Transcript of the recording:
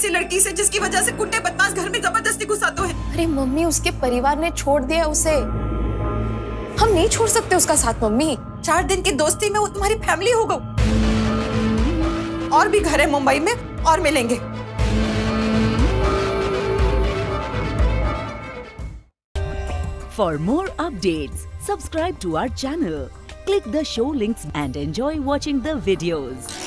ऐसी लड़की से जिसकी वजह से कुत्ते बदमाश घर में ज़बरदस्ती घुसा है अरे मम्मी उसके परिवार ने छोड़ दिया उसे। हम नहीं छोड़ सकते उसका साथ मम्मी। चार दिन की दोस्ती में वो तुम्हारी फैमिली हो गई। और भी घर है मुंबई में और मिलेंगे। For more updates, subscribe to our channel, click the show links and enjoy watching the videos.